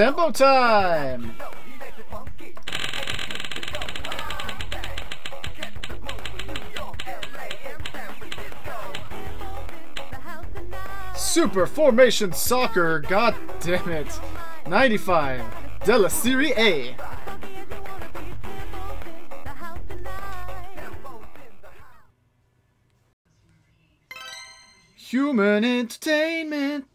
tempo time! Super Formation Soccer, god damn it. 95, Della Serie A. Human Entertainment.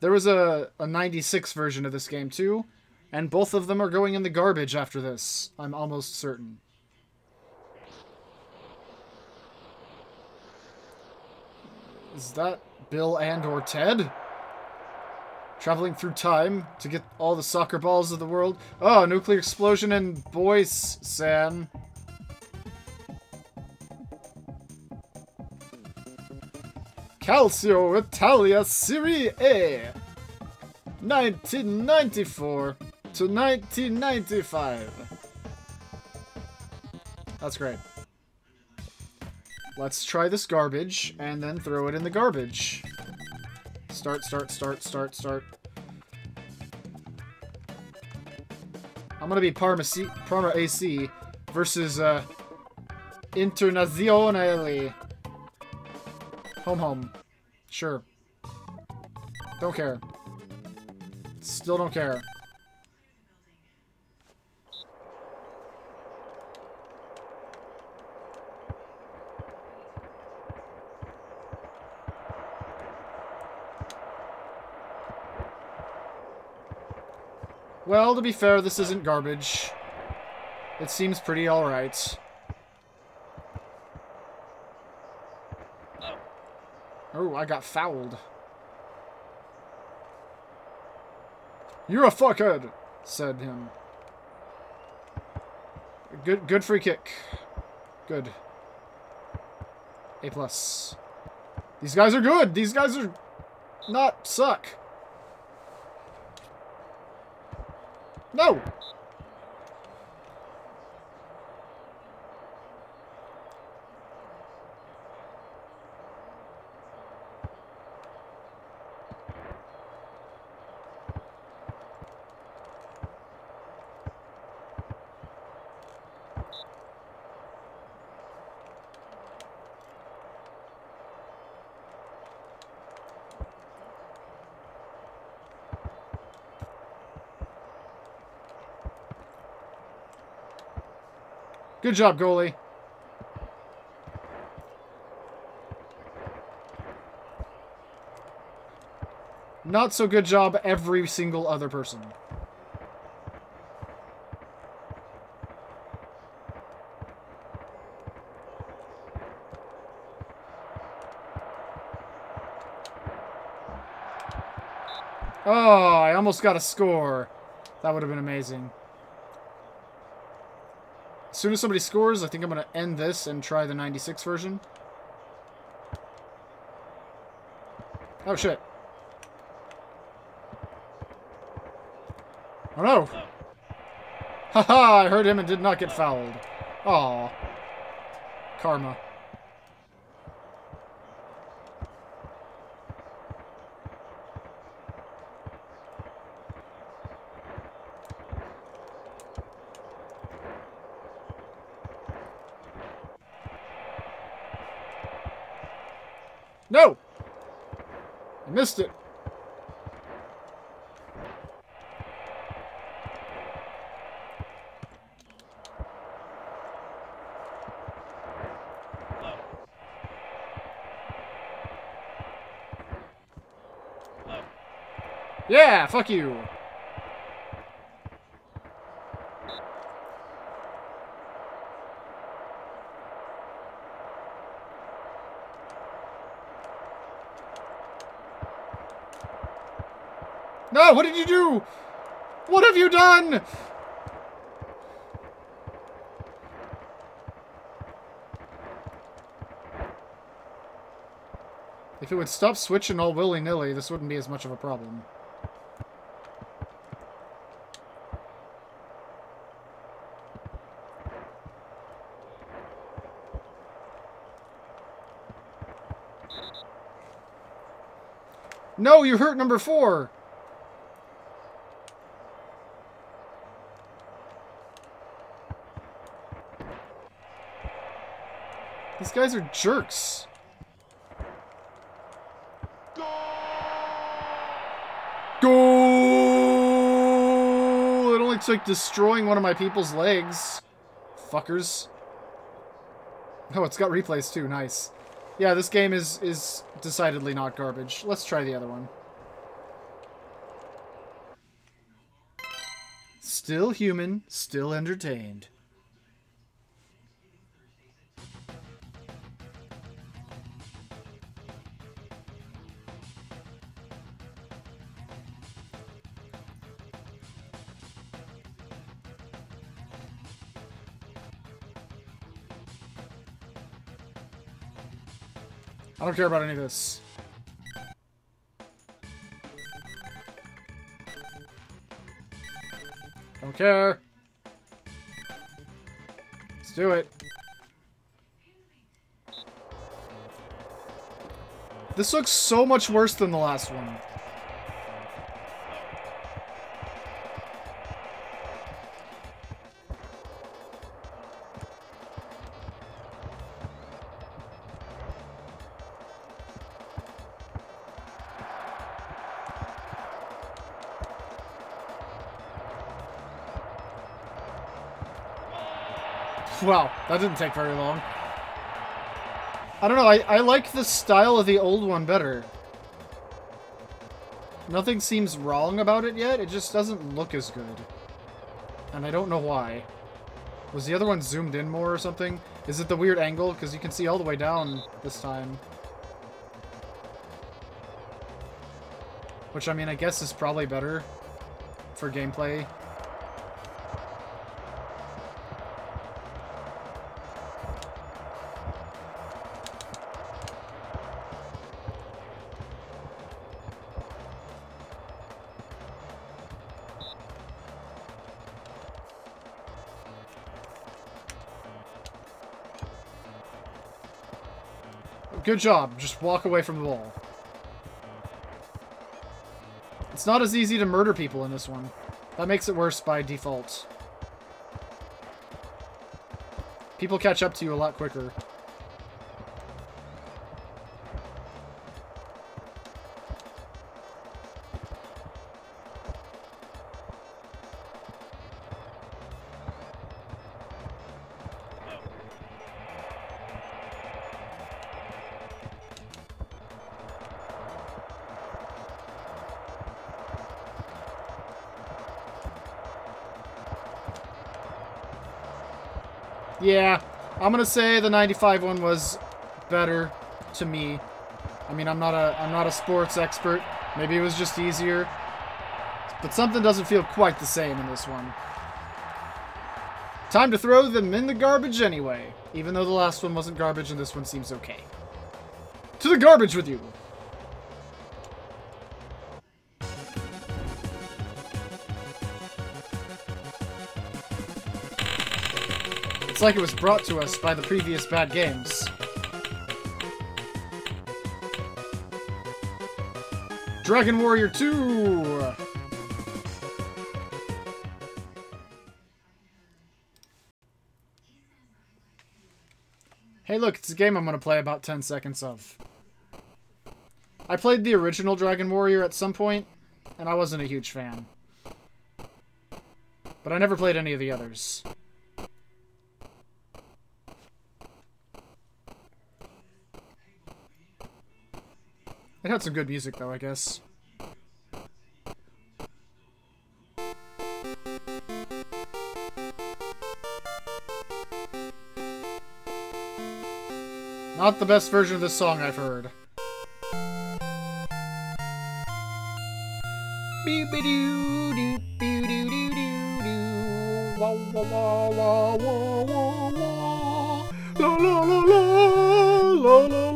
There was a, a 96 version of this game too, and both of them are going in the garbage after this. I'm almost certain. Is that Bill and or Ted? Traveling through time to get all the soccer balls of the world? Oh, nuclear explosion and Boyce, San. Calcio Italia Serie A 1994 to 1995. That's great. Let's try this garbage and then throw it in the garbage. Start, start, start, start, start. I'm gonna be Parma, C Parma AC versus uh, Internazionale. Home, home. Sure. Don't care. Still don't care. Well, to be fair, this isn't garbage. It seems pretty alright. I got fouled. You're a fuckhead, said him. Good, good free kick. Good. A plus. These guys are good. These guys are not suck. No! Good job, goalie. Not so good job every single other person. Oh, I almost got a score. That would have been amazing. As soon as somebody scores, I think I'm going to end this and try the 96 version. Oh, shit. Oh, no. Haha, I heard him and did not get fouled. Aw. Karma. No! I missed it. Yeah, fuck you. No, what did you do? What have you done? If it would stop switching all willy-nilly, this wouldn't be as much of a problem. No, you hurt number four! These guys are jerks. Goal! It only took destroying one of my people's legs. Fuckers. Oh, it's got replays too. Nice. Yeah, this game is, is decidedly not garbage. Let's try the other one. Still human, still entertained. Don't care about any of this. Don't care. Let's do it. This looks so much worse than the last one. Wow, that didn't take very long. I don't know, I, I like the style of the old one better. Nothing seems wrong about it yet, it just doesn't look as good. And I don't know why. Was the other one zoomed in more or something? Is it the weird angle? Because you can see all the way down this time. Which, I mean, I guess is probably better for gameplay. Job. Just walk away from the ball. It's not as easy to murder people in this one. That makes it worse by default. People catch up to you a lot quicker. I'm gonna say the 95 one was better to me. I mean, I'm not a I'm not a sports expert. Maybe it was just easier. But something doesn't feel quite the same in this one. Time to throw them in the garbage anyway. Even though the last one wasn't garbage and this one seems okay. To the garbage with you! It's like it was brought to us by the previous bad games. Dragon Warrior 2! Hey look, it's a game I'm to play about 10 seconds of. I played the original Dragon Warrior at some point, and I wasn't a huge fan. But I never played any of the others. It had some good music, though, I guess. Not the best version of this song I've heard. La la la la la la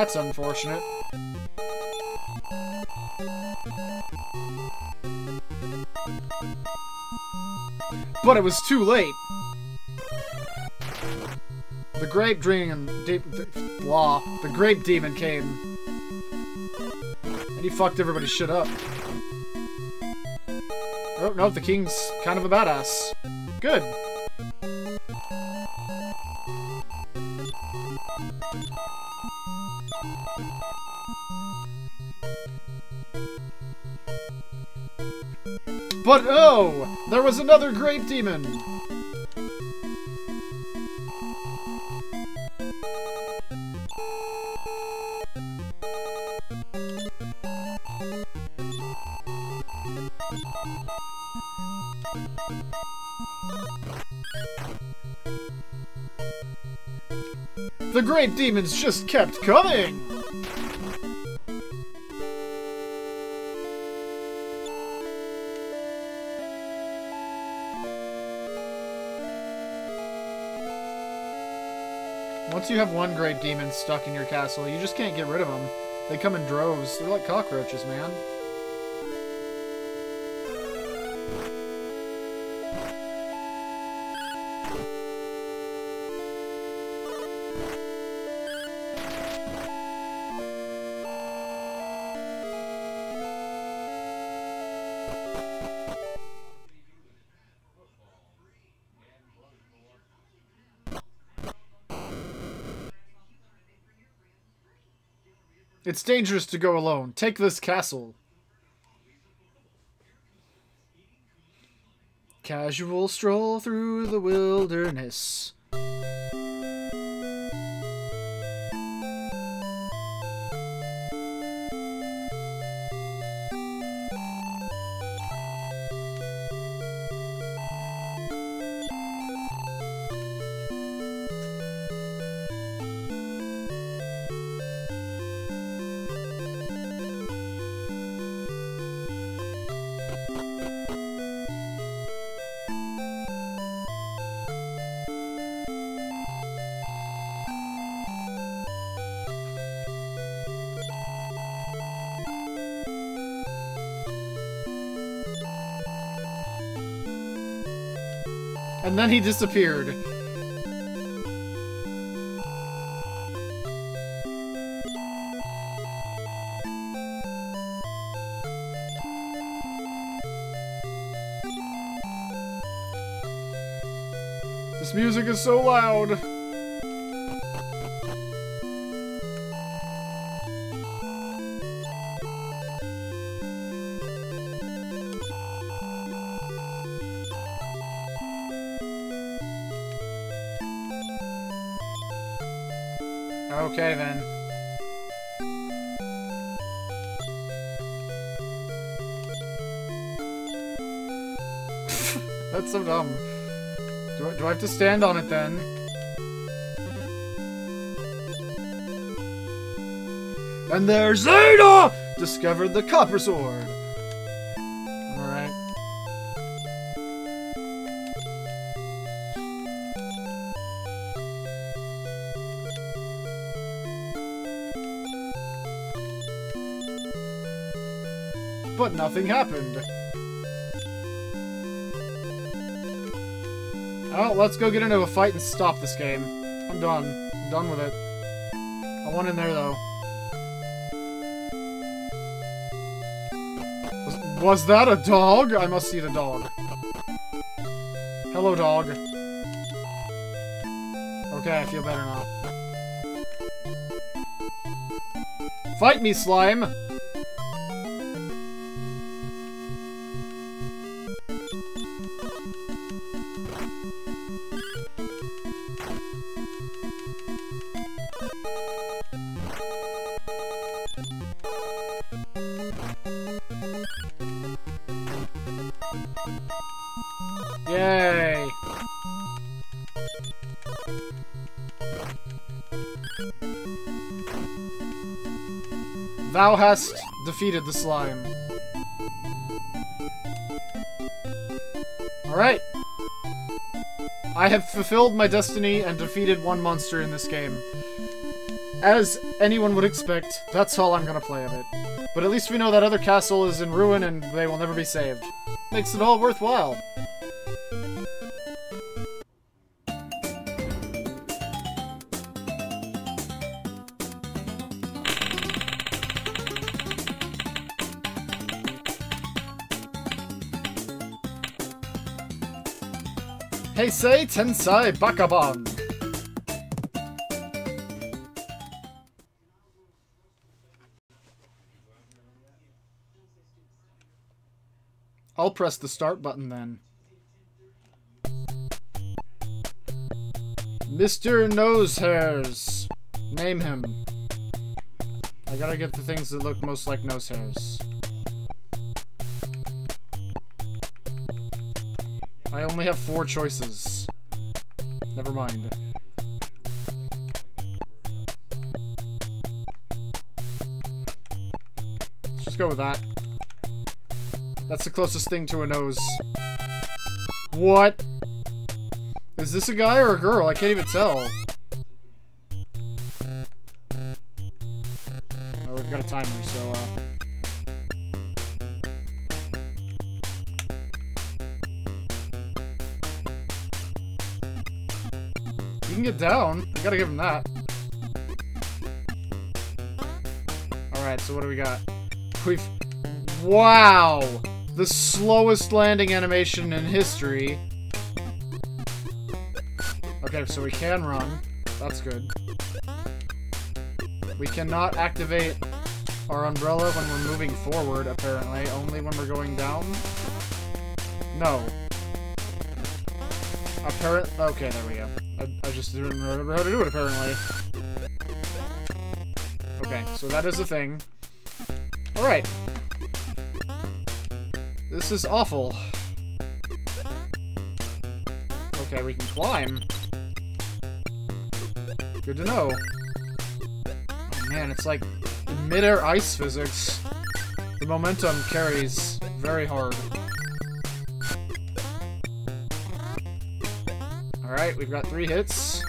That's unfortunate. But it was too late. The grape demon, de blah, the grape demon came, and he fucked everybody's shit up. Oh no, the king's kind of a badass. Good. But oh, there was another grape demon. The grape demons just kept coming! Have one great demon stuck in your castle, you just can't get rid of them. They come in droves. They're like cockroaches, man. It's dangerous to go alone. Take this castle. Casual stroll through the wilderness. And then he disappeared. This music is so loud. Okay, then. That's so dumb. Do I, do I have to stand on it, then? And there's Zeta! Discovered the copper sword. But nothing happened. Oh, let's go get into a fight and stop this game. I'm done. I'm done with it. I want in there, though. Was, was that a dog? I must see the dog. Hello, dog. Okay, I feel better now. Fight me, slime! Thou hast defeated the slime. Alright. I have fulfilled my destiny and defeated one monster in this game. As anyone would expect, that's all I'm gonna play of it. But at least we know that other castle is in ruin and they will never be saved. Makes it all worthwhile. Heisei Tensai Bakabon. I'll press the start button then. Mr. Nose Hairs. Name him. I gotta get the things that look most like nose I only have four choices. Never mind. Let's just go with that. That's the closest thing to a nose. What? Is this a guy or a girl? I can't even tell. Down. You gotta give him that. Alright, so what do we got? We've... Wow! The slowest landing animation in history. Okay, so we can run. That's good. We cannot activate our umbrella when we're moving forward, apparently. Only when we're going down? No. Apparent. Okay, there we go. I, just didn't remember how to do it, apparently. Okay, so that is a thing. Alright. This is awful. Okay, we can climb. Good to know. Oh man, it's like mid-air ice physics. The momentum carries very hard. Alright, we've got three hits.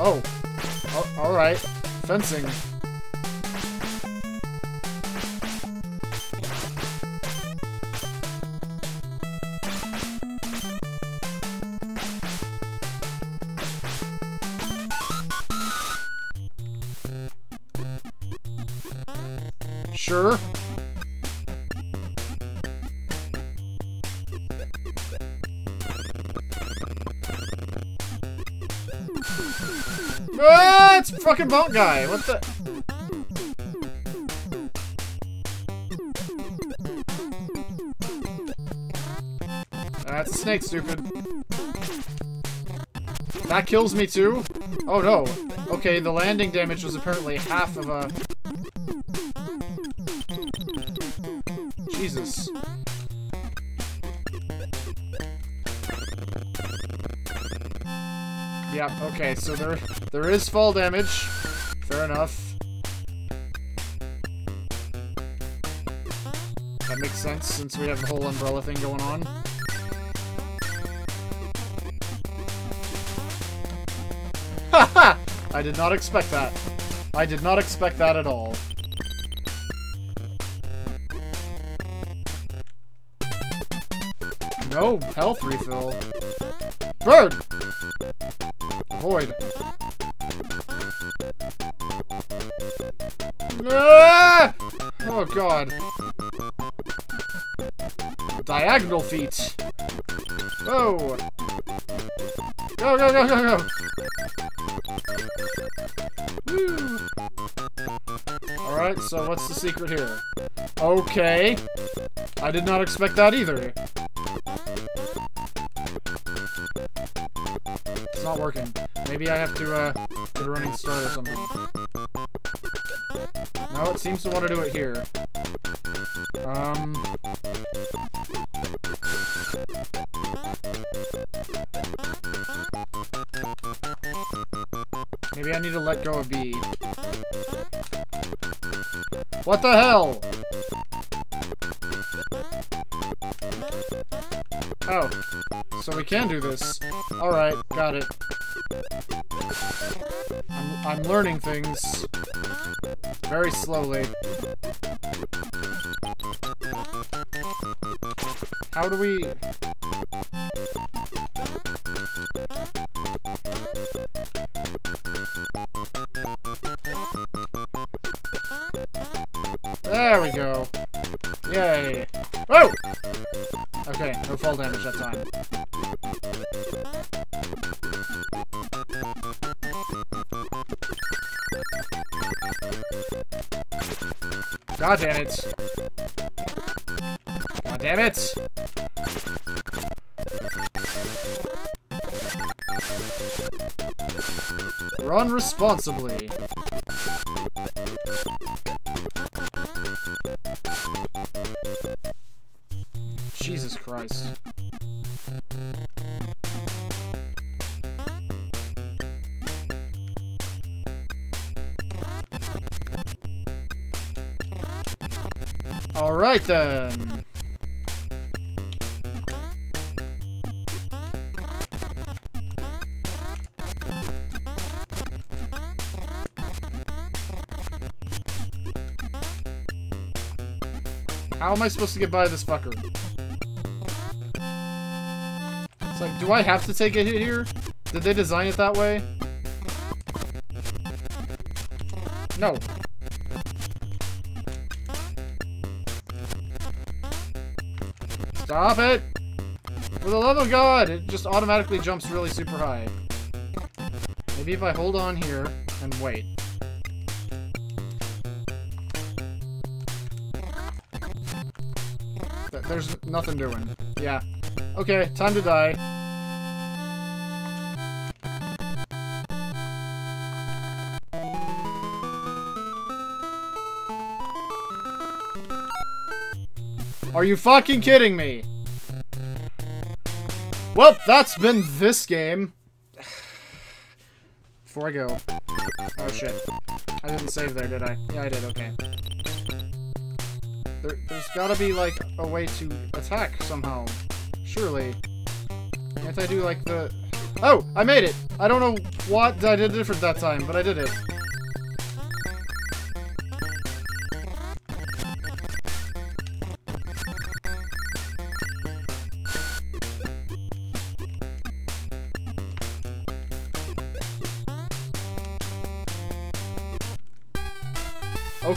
Oh. oh Alright. Fencing. Fucking boat guy. What the? That's a snake, stupid. That kills me too? Oh no. Okay, the landing damage was apparently half of a... Jesus. Yeah, okay, so there there is fall damage. Enough. That makes sense since we have the whole umbrella thing going on. Haha! I did not expect that. I did not expect that at all. No health refill. Bird! Diagonal feet. Oh. Go, go, go, go, go! Alright, so what's the secret here? Okay. I did not expect that either. It's not working. Maybe I have to, uh, get a running start or something. No, it seems to want to do it here. Um... need to let go of B. What the hell? Oh. So we can do this. Alright, got it. I'm, I'm learning things. Very slowly. How do we... responsibly. Jesus Christ. Alright then. How am I supposed to get by this fucker? It's like, do I have to take a hit here? Did they design it that way? No. Stop it! For the love of God! It just automatically jumps really super high. Maybe if I hold on here and wait. There's nothing doing. Yeah. Okay, time to die. Are you fucking kidding me? Well, that's been this game. Before I go. Oh shit. I didn't save there, did I? Yeah, I did, okay. There, there's gotta be, like, a way to attack somehow. Surely. Can't I do, like, the... Oh! I made it! I don't know what I did different that time, but I did it.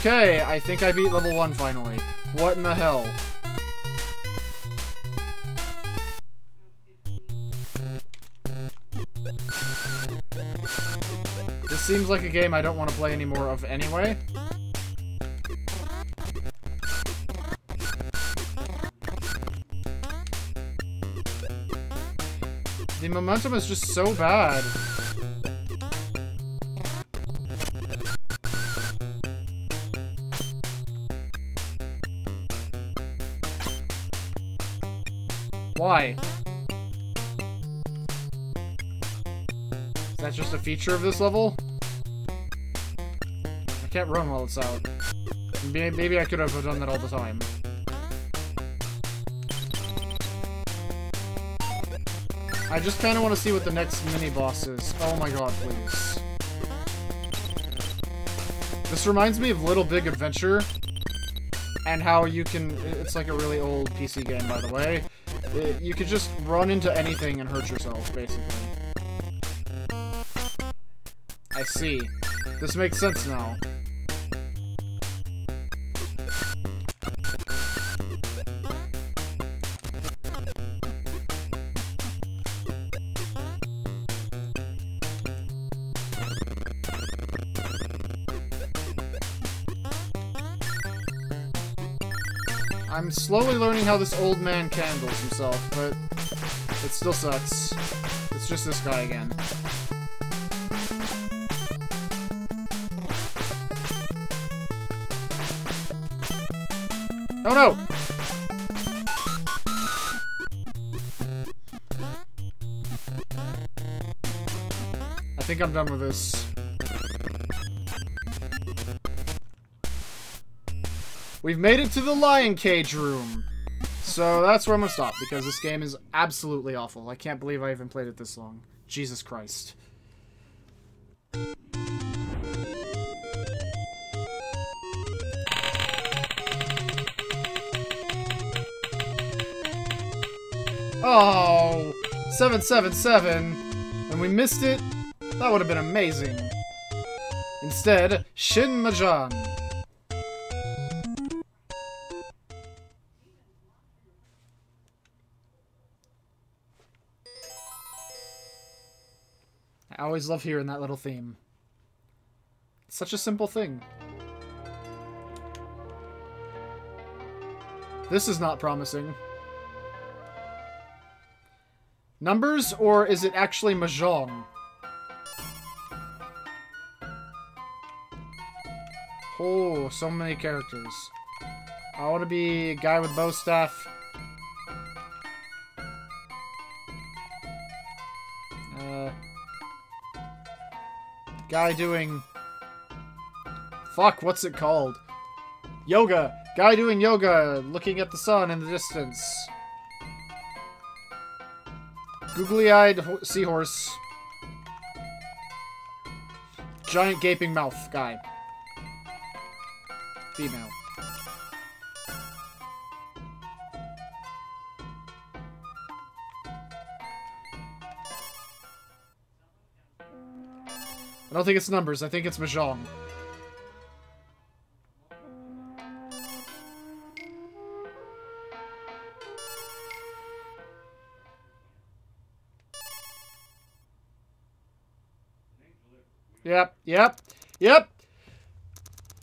Okay, I think I beat level 1 finally. What in the hell? This seems like a game I don't want to play anymore of anyway. The momentum is just so bad. Why? Is that just a feature of this level? I can't run while it's out. Maybe I could have done that all the time. I just kind of want to see what the next mini-boss is. Oh my god, please. This reminds me of Little Big Adventure, and how you can... It's like a really old PC game, by the way. It, you could just run into anything and hurt yourself, basically. I see. This makes sense now. I'm slowly learning how this old man candles himself, but it still sucks. It's just this guy again. Oh no! I think I'm done with this. We've made it to the lion cage room. So that's where I'm gonna stop, because this game is absolutely awful. I can't believe I even played it this long. Jesus Christ. Oh, 777, and we missed it? That would have been amazing. Instead, Shin Majan. Always love hearing that little theme. It's such a simple thing. This is not promising. Numbers, or is it actually Mahjong? Oh, so many characters. I want to be a guy with bow staff. Guy doing... Fuck, what's it called? Yoga! Guy doing yoga, looking at the sun in the distance. Googly-eyed seahorse. Giant gaping mouth guy. Female. I don't think it's numbers. I think it's Mahjong. Yep, yep, yep.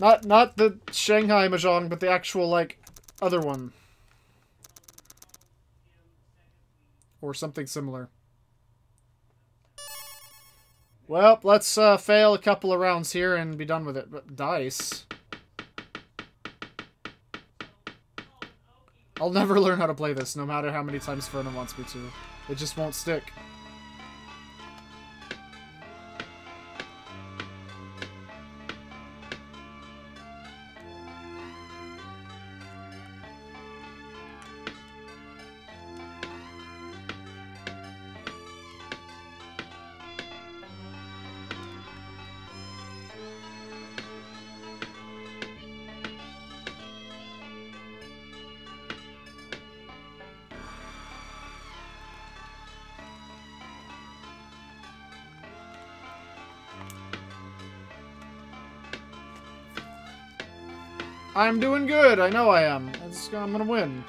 Not not the Shanghai Mahjong, but the actual, like, other one. Or something similar. Well, let's uh, fail a couple of rounds here and be done with it. But dice. I'll never learn how to play this, no matter how many times Ferna wants me to. It just won't stick. I'm doing good. I know I am. I'm gonna win.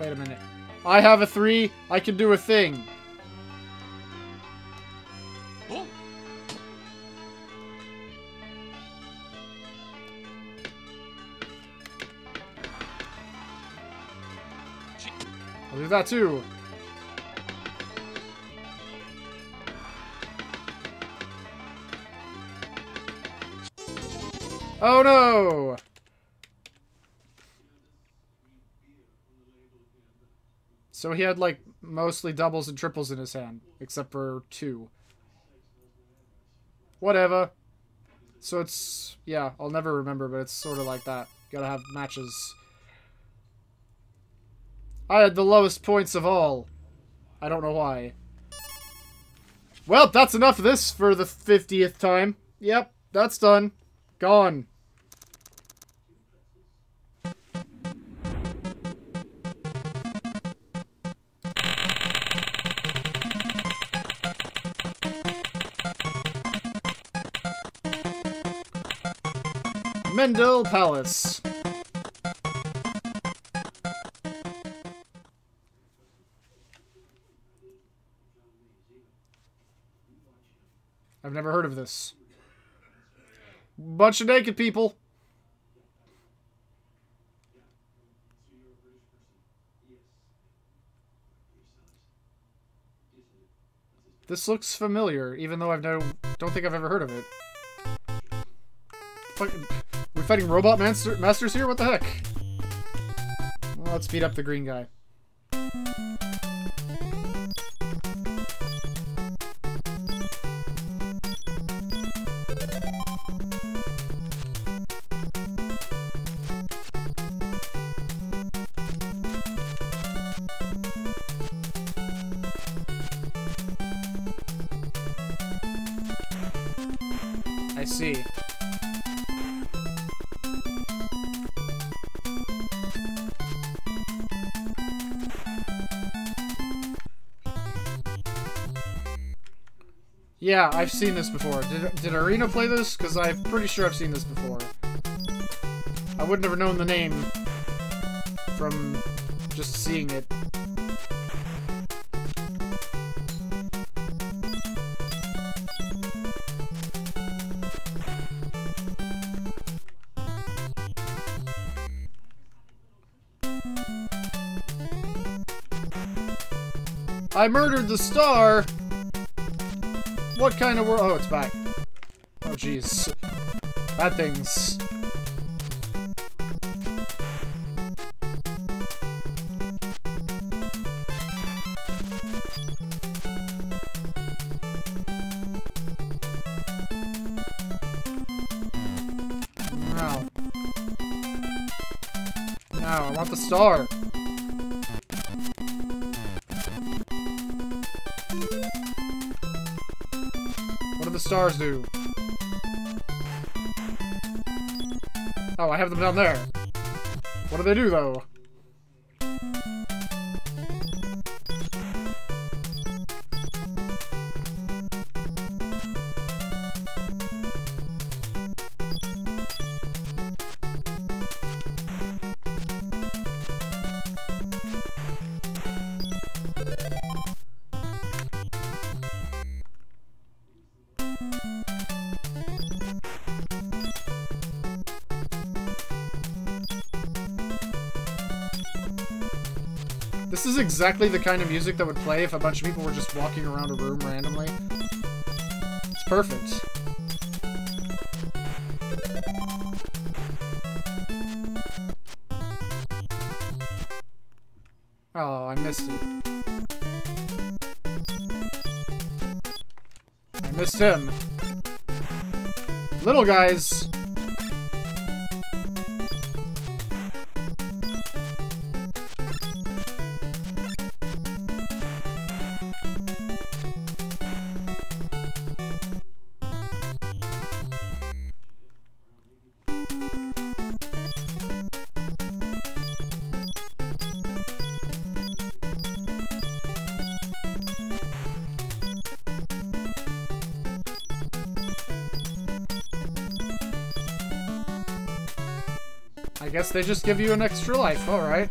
Wait a minute. I have a three. I can do a thing. I'll do that too. Oh no! So he had like mostly doubles and triples in his hand, except for two. Whatever. So it's yeah, I'll never remember, but it's sort of like that. Gotta have matches. I had the lowest points of all. I don't know why. Well, that's enough of this for the 50th time. Yep, that's done. Gone. Mendel Palace. I've never heard of this. Bunch of naked people. This looks familiar, even though I've no don't think I've ever heard of it. Fucking, we're fighting robot master, masters here. What the heck? Well, let's beat up the green guy. Yeah, I've seen this before. Did, did Arena play this? Because I'm pretty sure I've seen this before. I would never known the name from just seeing it. I murdered the star! What kind of world? Oh, it's back. Oh, jeez. Bad things. I want the star. Stars do? Oh, I have them down there. What do they do, though? Exactly the kind of music that would play if a bunch of people were just walking around a room randomly. It's perfect. Oh, I missed it. I missed him. Little guys! Guess they just give you an extra life, alright.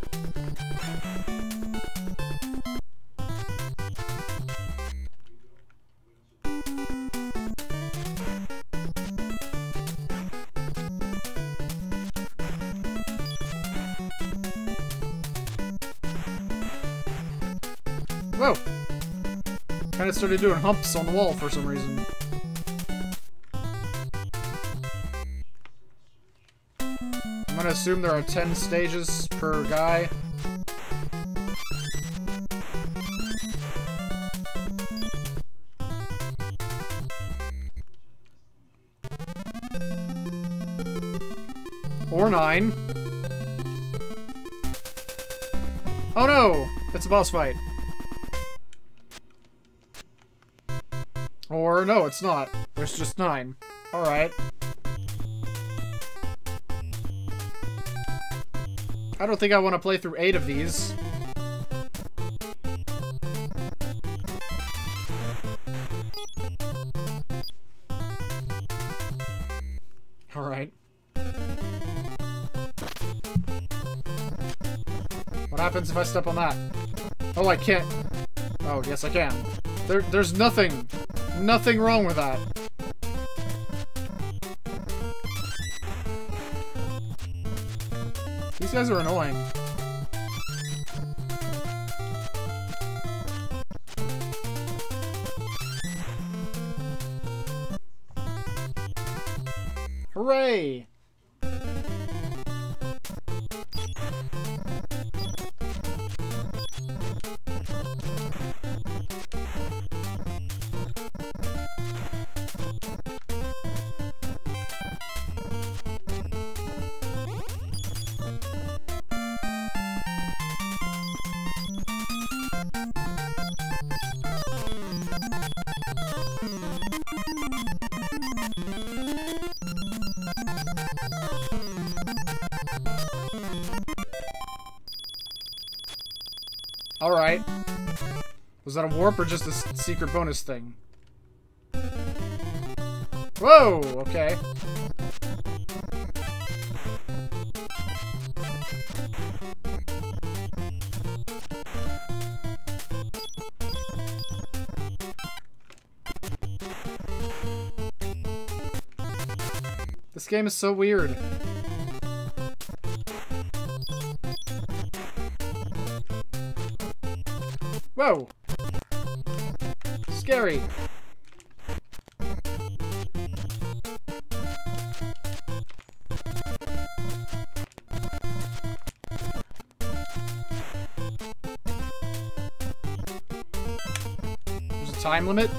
Whoa! Kinda started doing humps on the wall for some reason. assume there are 10 stages per guy. Or nine. Oh no! It's a boss fight. Or no, it's not. There's just nine. Alright. I don't think I want to play through eight of these. Alright. What happens if I step on that? Oh, I can't. Oh, yes, I can. There, there's nothing, nothing wrong with that. Guys are annoying. Was that a warp or just a secret bonus thing? Whoa! Okay. This game is so weird. Whoa! Time limit?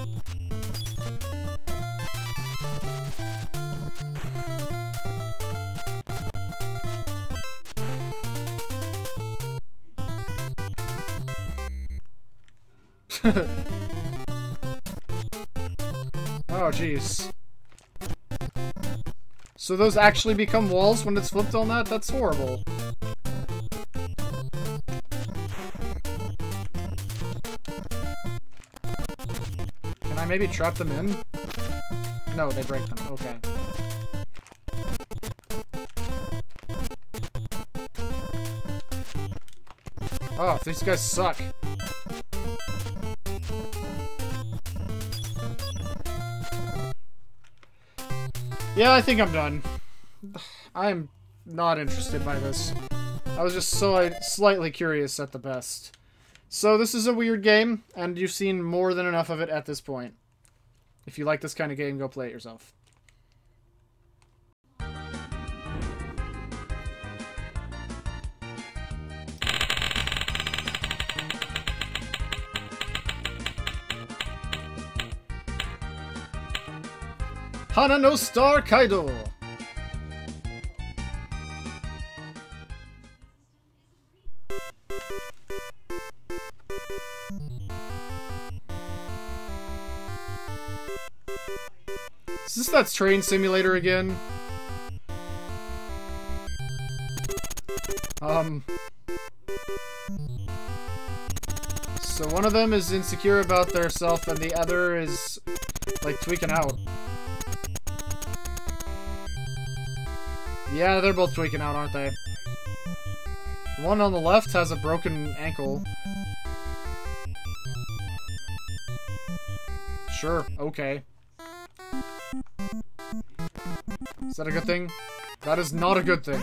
oh, jeez. So those actually become walls when it's flipped on that? That's horrible. Maybe trap them in? No, they break them. Okay. Oh, these guys suck. Yeah, I think I'm done. I'm not interested by this. I was just so slightly curious at the best. So this is a weird game, and you've seen more than enough of it at this point. If you like this kind of game, go play it yourself. Hana no Star Kaidou! This train simulator again? Um... So one of them is insecure about their self and the other is, like, tweaking out. Yeah, they're both tweaking out, aren't they? The one on the left has a broken ankle. Sure, okay. That a good thing? That is not a good thing.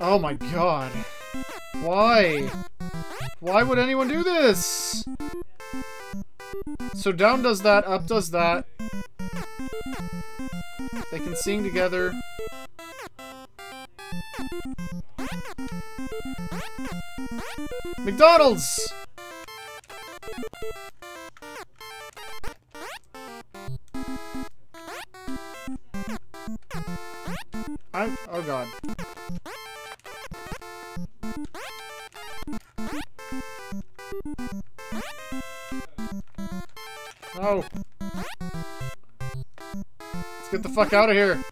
Oh my god. Why? Why would anyone do this? So down does that, up does that. They can sing together. McDonald's! God. Oh. Let's get the fuck out of here.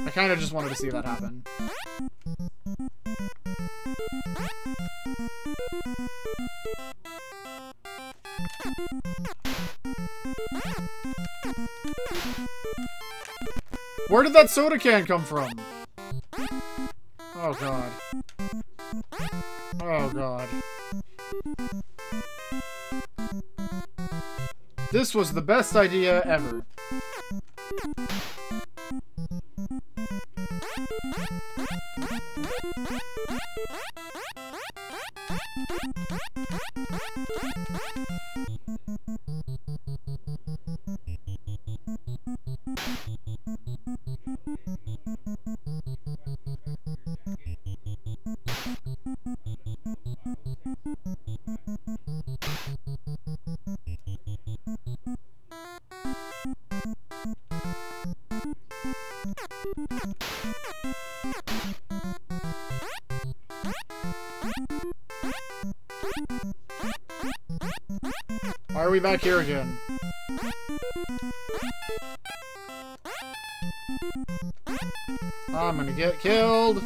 I kind of just wanted to see that happen. Where did that soda can come from? Oh god. Oh god. This was the best idea ever. Are we back here again? I'm gonna get killed.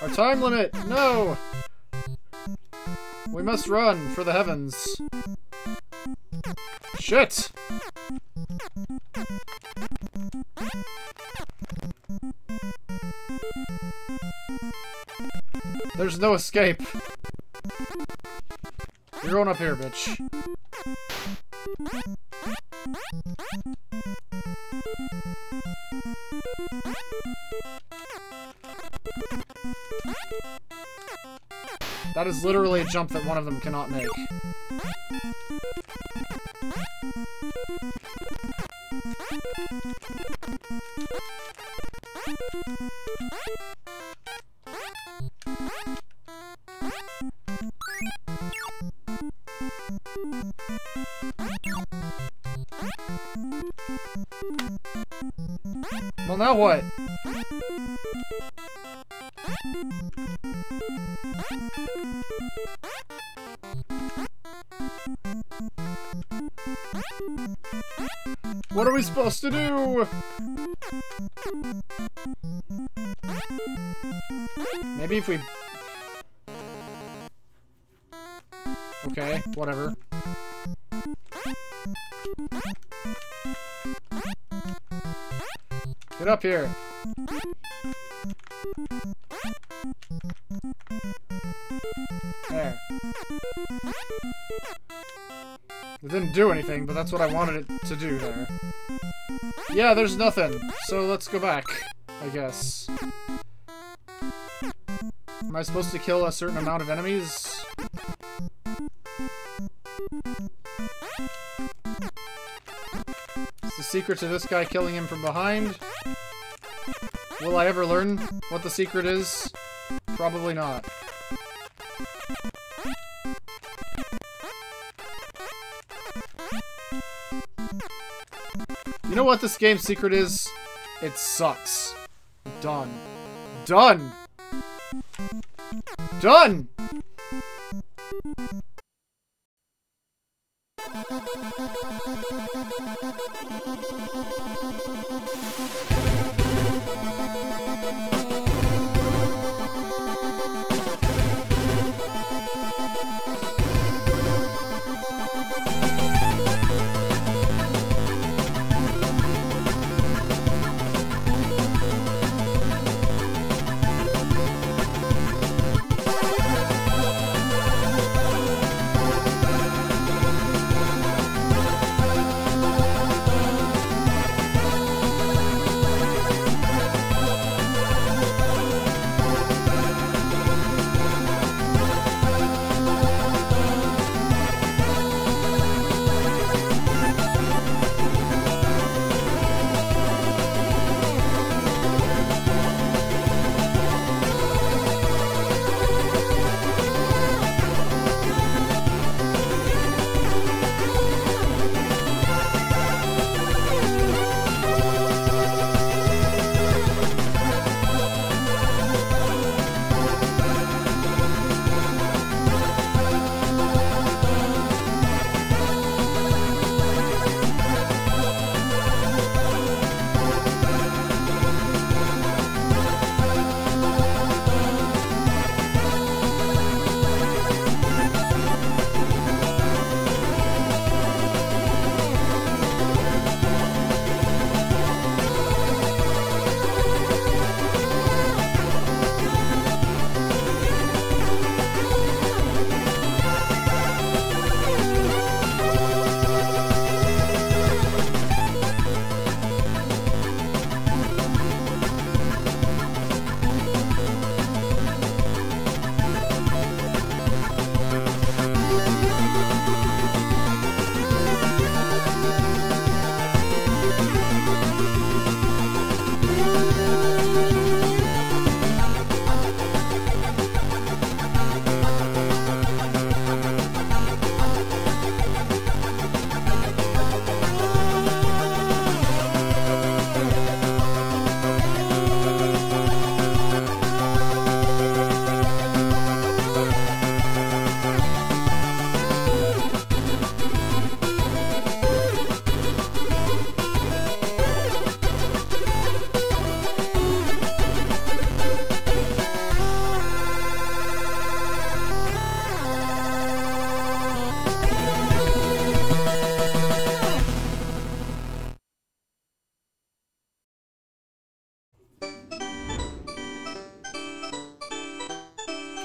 Our time limit! No! We must run for the heavens. Shit! No escape. You're going up here, bitch. That is literally a jump that one of them cannot make. What are we supposed to do? Maybe if we... Okay, whatever. Get up here. It didn't do anything, but that's what I wanted it to do there. Yeah, there's nothing. So let's go back, I guess. Am I supposed to kill a certain amount of enemies? Is the secret to this guy killing him from behind? Will I ever learn what the secret is? Probably not. Know what this game's secret is? It sucks. Done. Done! Done!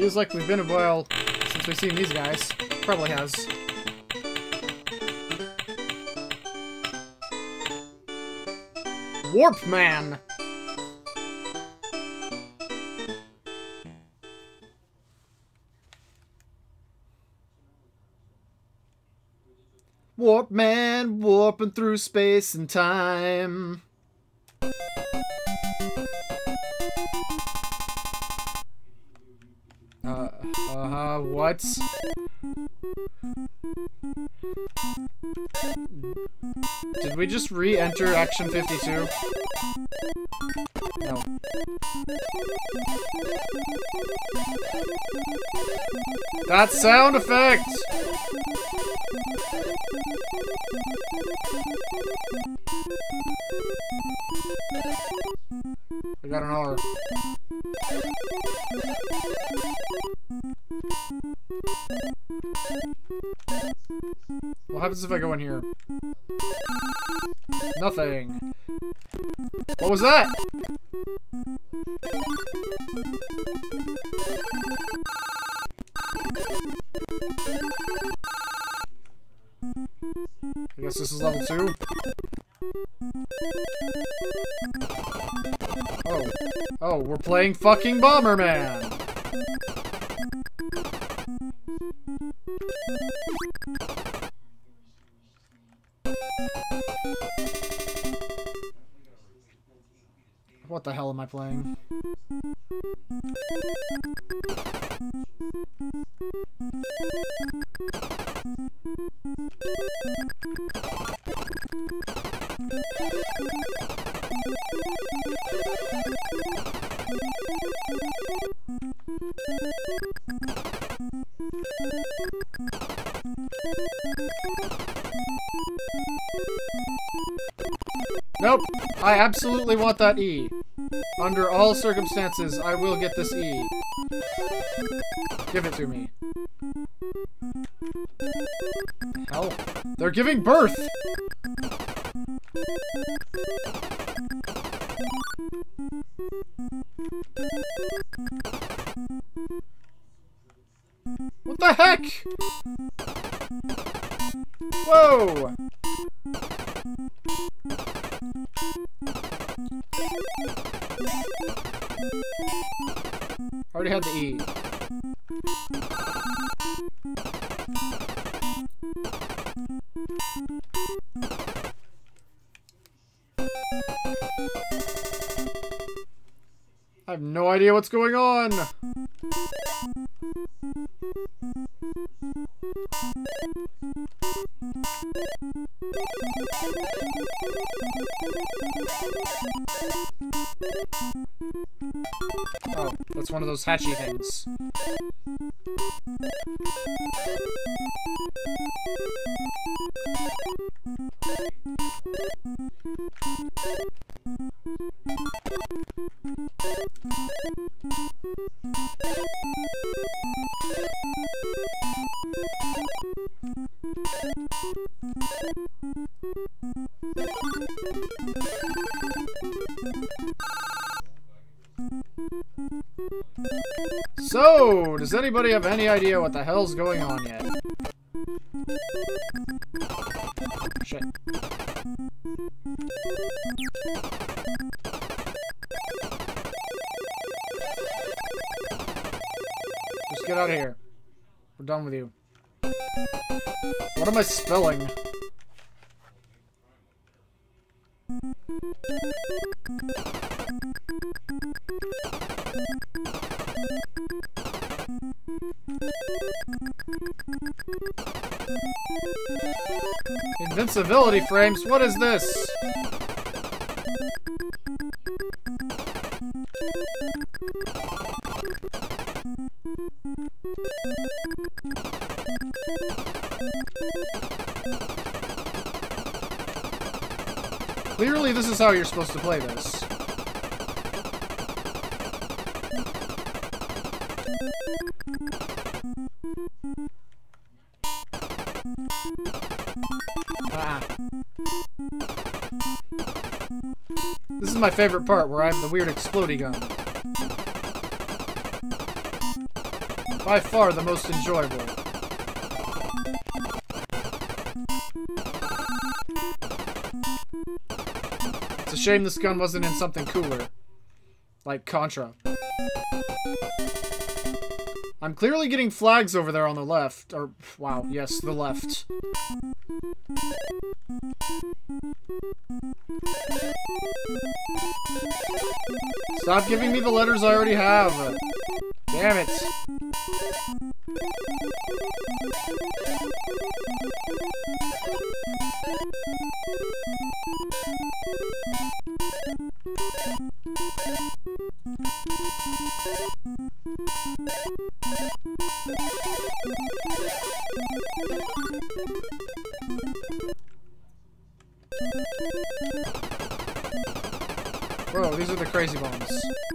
Feels like we've been a while since we've seen these guys. Probably has. Warpman! Warp Man warping through space and time. Uh, what? Did we just re-enter Action 52? No. That sound effect! We got an hour. What happens if I go in here? Nothing. What was that? I guess this is level two. Oh. Oh, we're playing fucking Bomberman! I absolutely want that E. Under all circumstances, I will get this E. Give it to me. Hell. They're giving birth! What's going on. Oh, that's one of those hatchy things. Does anybody have any idea what the hell's going on yet? Shit. Just get out of here. We're done with you. What am I spelling? Invincibility frames? What is this? Clearly this is how you're supposed to play this. Is my favorite part, where I have the weird explodey gun. by far the most enjoyable. It's a shame this gun wasn't in something cooler. Like Contra. I'm clearly getting flags over there on the left. Or, wow, yes, the left. Stop giving me the letters I already have. Damn it. Crazy bombs.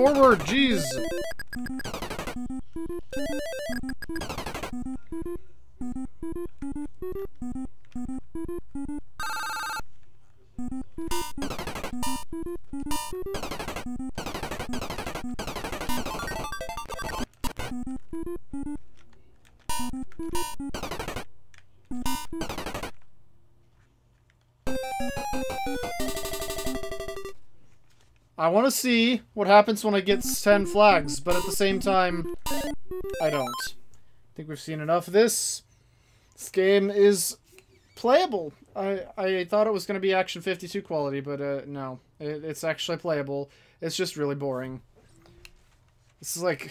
Forward, jeez! Happens when I get 10 flags, but at the same time, I don't. I think we've seen enough of this. This game is playable. I, I thought it was going to be Action 52 quality, but uh, no. It, it's actually playable. It's just really boring. This is like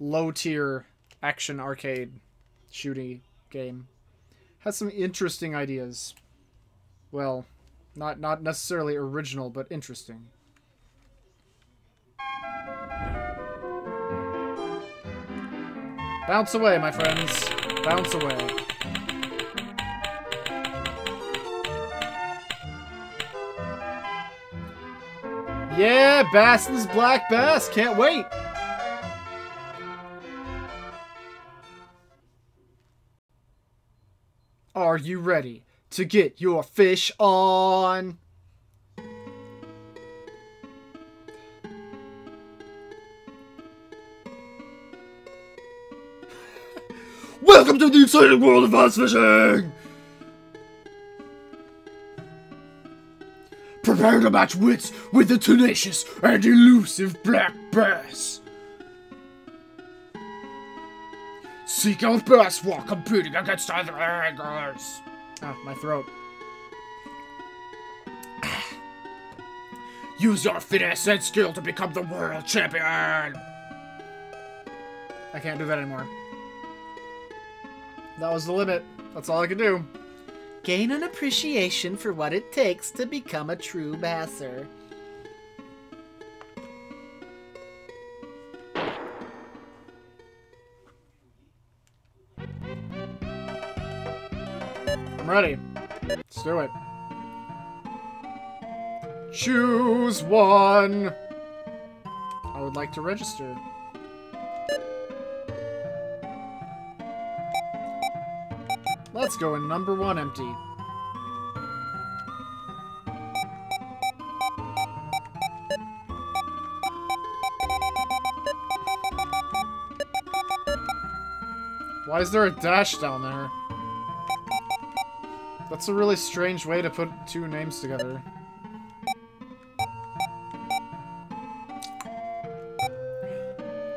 low-tier action arcade shooting game. Has some interesting ideas. Well, not not necessarily original, but interesting. Bounce away, my friends. Bounce away. Yeah, Bassin's Black Bass. Can't wait. Are you ready to get your fish on? Welcome to the exciting world of bass fishing! Prepare to match wits with the tenacious and elusive black bass. Seek out bass while competing against other anglers. Ah, my throat. Use your finesse and skill to become the world champion. I can't do that anymore. That was the limit. That's all I could do. Gain an appreciation for what it takes to become a true basser. I'm ready. Let's do it. Choose one. I would like to register. Let's go in number one empty. Why is there a dash down there? That's a really strange way to put two names together.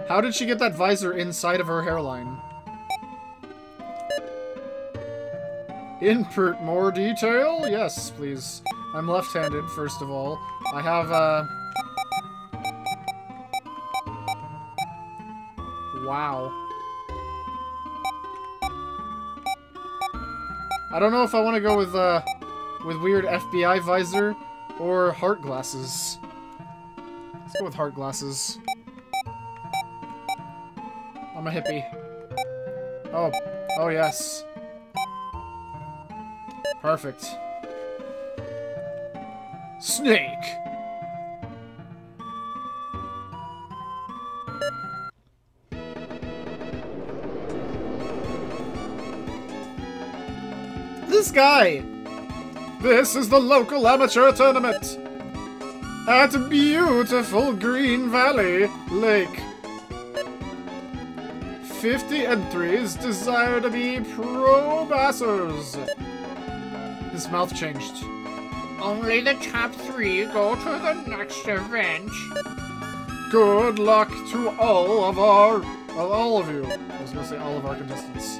How did she get that visor inside of her hairline? Input more detail? Yes, please. I'm left-handed, first of all. I have, uh... Wow. I don't know if I want to go with, uh, with weird FBI visor or heart glasses. Let's go with heart glasses. I'm a hippie. Oh. Oh, yes. Perfect. Snake! This guy! This is the local amateur tournament! At beautiful Green Valley Lake. 50 entries desire to be pro bassers. Mouth changed. Only the top three go to the next event. Good luck to all of our, of all of you. I was gonna say all of our contestants.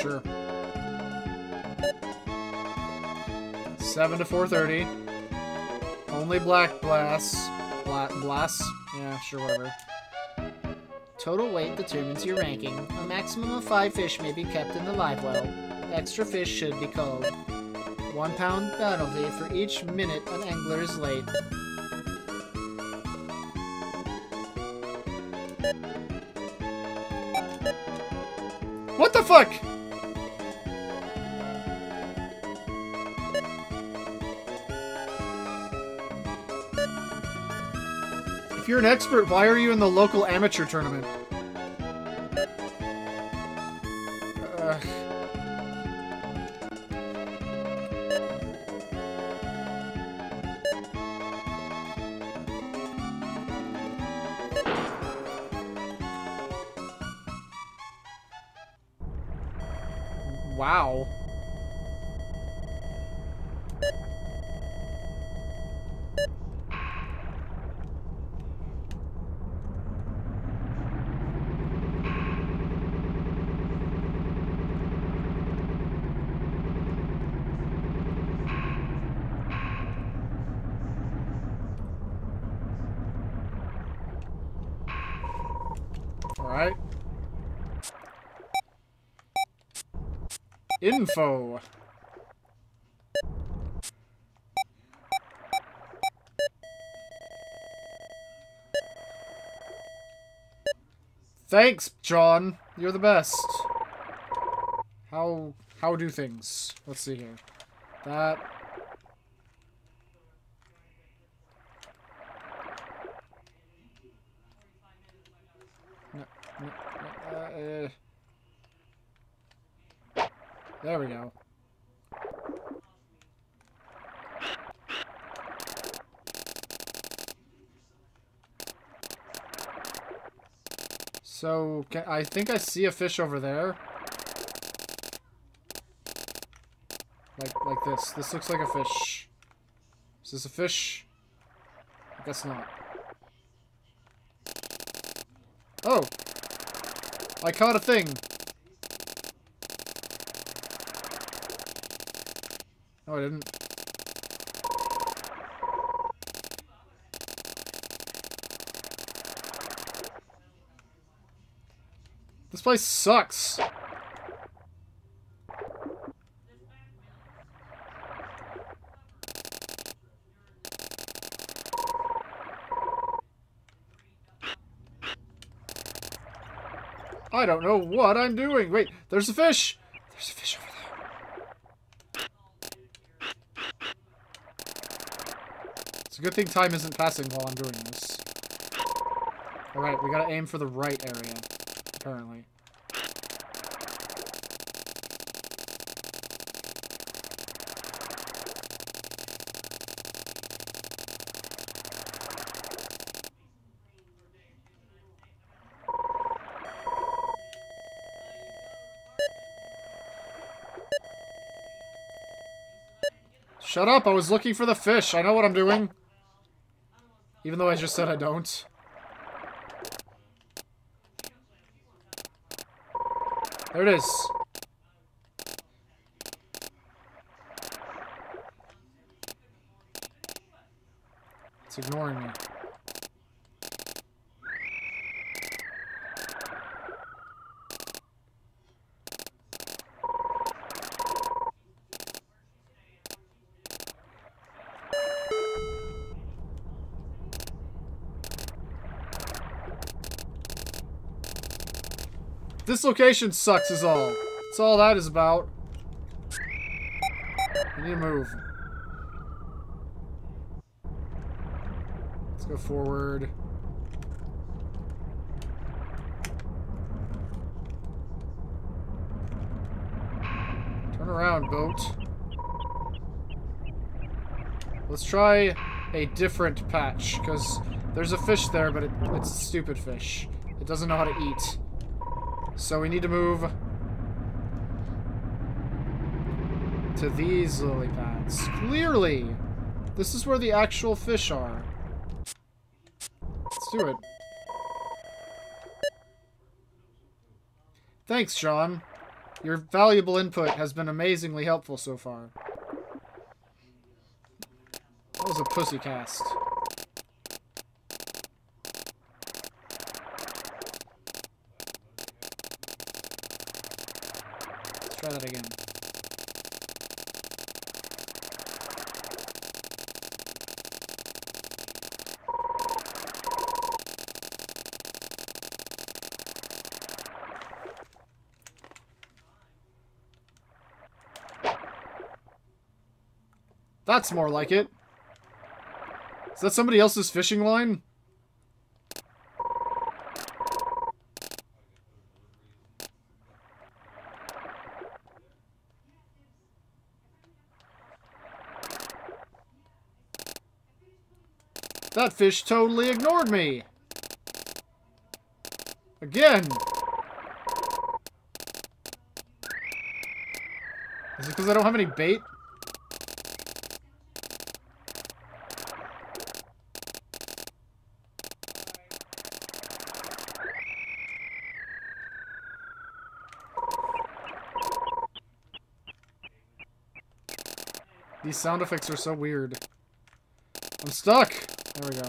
Sure. Seven to four thirty. Only black blasts. Black blasts. Yeah, sure, whatever. Total weight determines your ranking. A maximum of five fish may be kept in the live well. Extra fish should be called. One pound penalty for each minute an angler is late. What the fuck? You're an expert, why are you in the local amateur tournament? Info. Thanks, John. You're the best. How how do things? Let's see here. That no, no, no, uh, there we go. So, can, I think I see a fish over there. Like, like this. This looks like a fish. Is this a fish? I guess not. Oh! I caught a thing! No, I didn't. This place sucks. I don't know what I'm doing. Wait, there's a fish. There's a fish over there. It's a good thing time isn't passing while I'm doing this. Alright, we gotta aim for the right area, apparently. Shut up, I was looking for the fish. I know what I'm doing. Even though I just said I don't. There it is. It's ignoring me. This location sucks is all. That's all that is about. I need to move. Let's go forward. Turn around, boat. Let's try a different patch, because there's a fish there, but it, it's a stupid fish. It doesn't know how to eat. So we need to move to these lily pads. Clearly, this is where the actual fish are. Let's do it. Thanks, Sean. Your valuable input has been amazingly helpful so far. That was a pussy cast. Try that again. That's more like it. Is that somebody else's fishing line? Fish totally ignored me. Again. Is it because I don't have any bait? These sound effects are so weird. I'm stuck! There we go.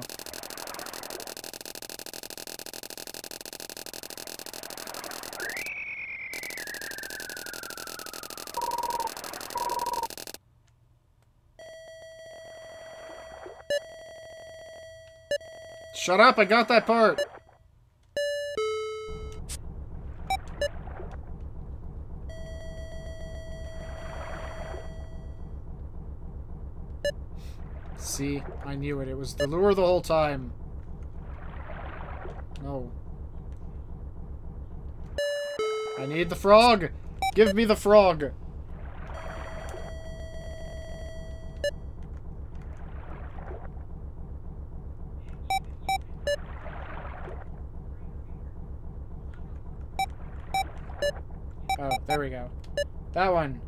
Shut up, I got that part! I knew it. It was the lure the whole time. No. I need the frog! Give me the frog! Oh, there we go. That one.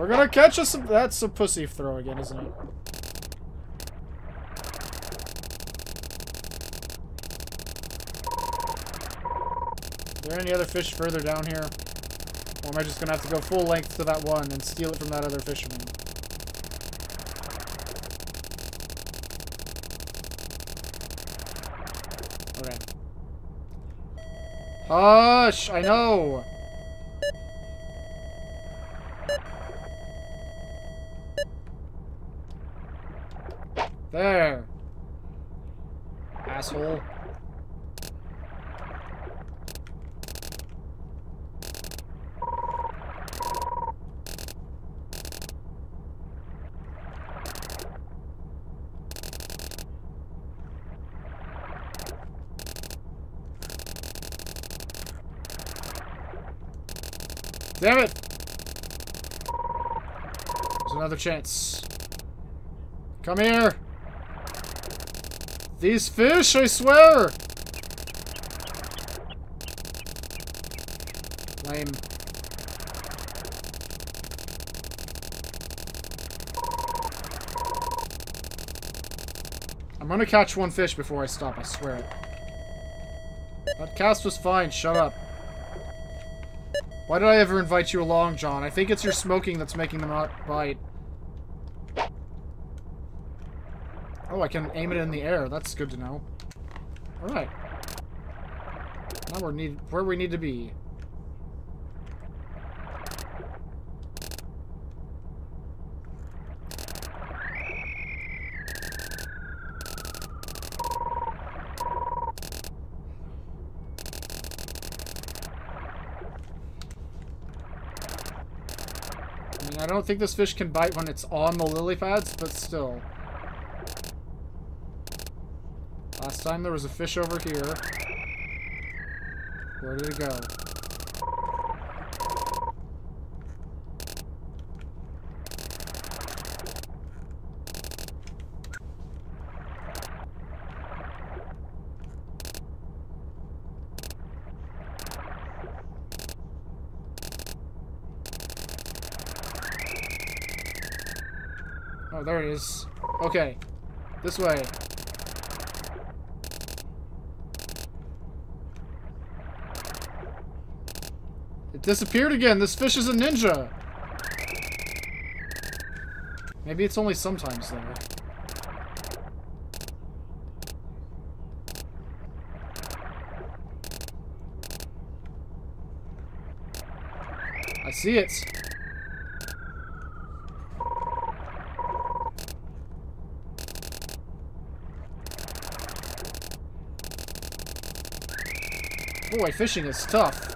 We're gonna catch us that's a pussy throw again, isn't it? Are there any other fish further down here? Or am I just gonna have to go full length to that one and steal it from that other fisherman? Okay. Hush! I know! There. Asshole. Damn it! There's another chance. Come here! These fish, I swear! Lame. I'm gonna catch one fish before I stop, I swear. That cast was fine. Shut up. Why did I ever invite you along, John? I think it's your smoking that's making them not bite. Oh, I can aim it in the air. That's good to know. Alright. Now we're need where we need to be. Don't think this fish can bite when it's on the lily pads, but still. Last time there was a fish over here. Where did it go? Oh, there it is. Okay. This way. It disappeared again. This fish is a ninja. Maybe it's only sometimes there. I see it. Boy, fishing is tough.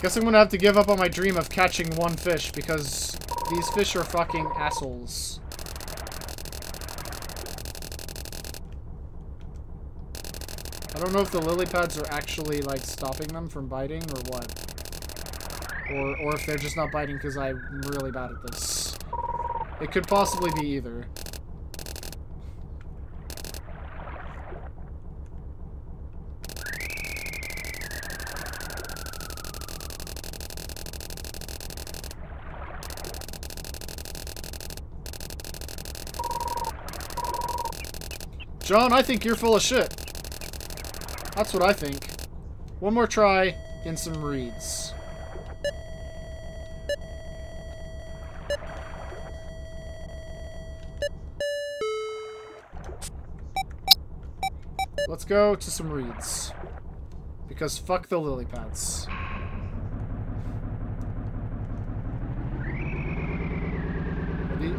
Guess I'm gonna have to give up on my dream of catching one fish because these fish are fucking assholes. I don't know if the lily pads are actually like stopping them from biting or what. Or, or if they're just not biting because I'm really bad at this. It could possibly be either. John, I think you're full of shit. That's what I think. One more try in some reeds. Let's go to some reeds. Because fuck the lily pads. Ready?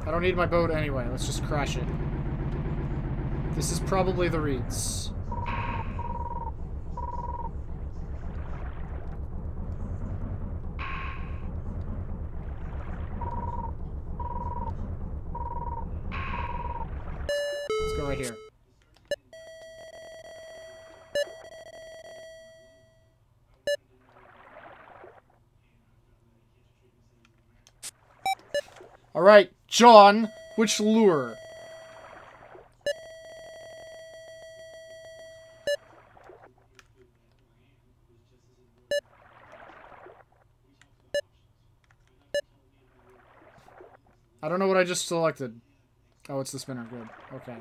I don't need my boat anyway. Let's just crash it. This is probably the reeds. Let's go right here. Alright, John, which lure? I don't know what I just selected. Oh, it's the spinner. Good. Okay.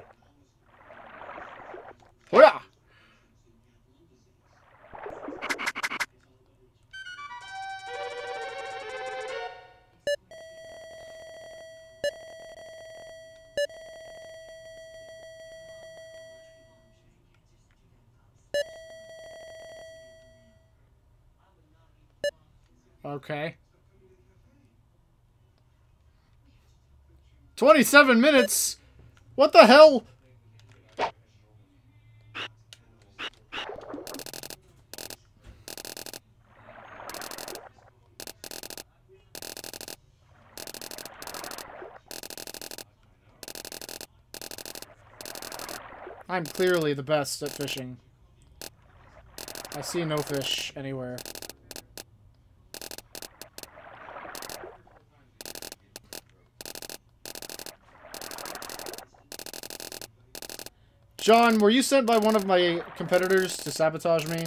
27 minutes? What the hell? I'm clearly the best at fishing. I see no fish anywhere. John, were you sent by one of my competitors to sabotage me?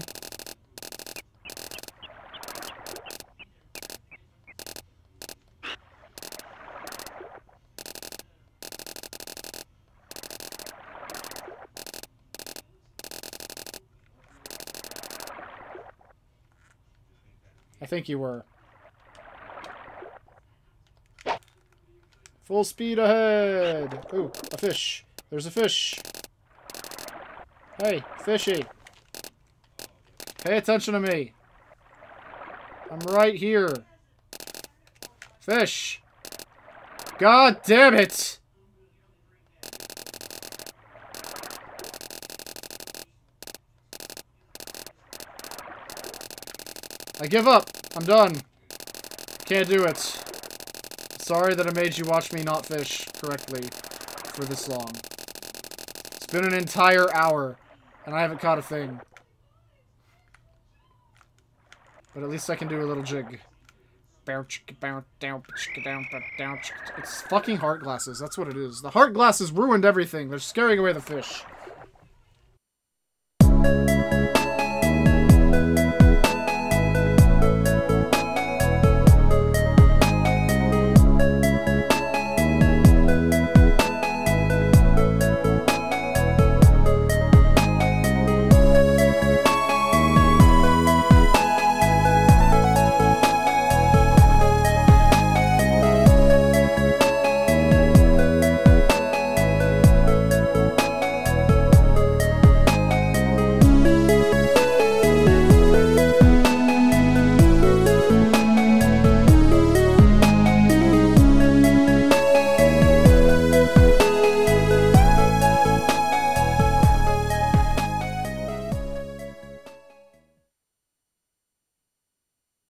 I think you were. Full speed ahead! Ooh, a fish. There's a fish. Hey, fishy. Pay attention to me. I'm right here. Fish. God damn it! I give up. I'm done. Can't do it. Sorry that I made you watch me not fish correctly for this long. It's been an entire hour, and I haven't caught a thing. But at least I can do a little jig. It's fucking heart glasses. That's what it is. The heart glasses ruined everything. They're scaring away the fish.